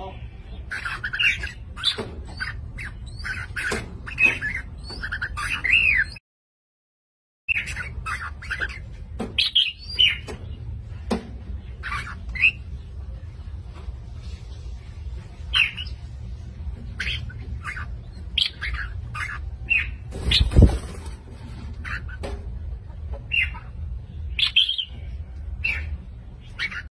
now